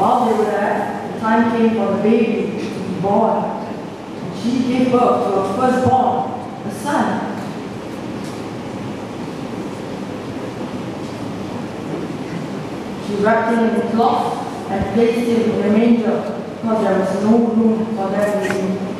While they were there, the time came for the baby to be born. And she gave birth to her firstborn, a son. She wrapped him in cloth and placed him in a manger because there was no room for them in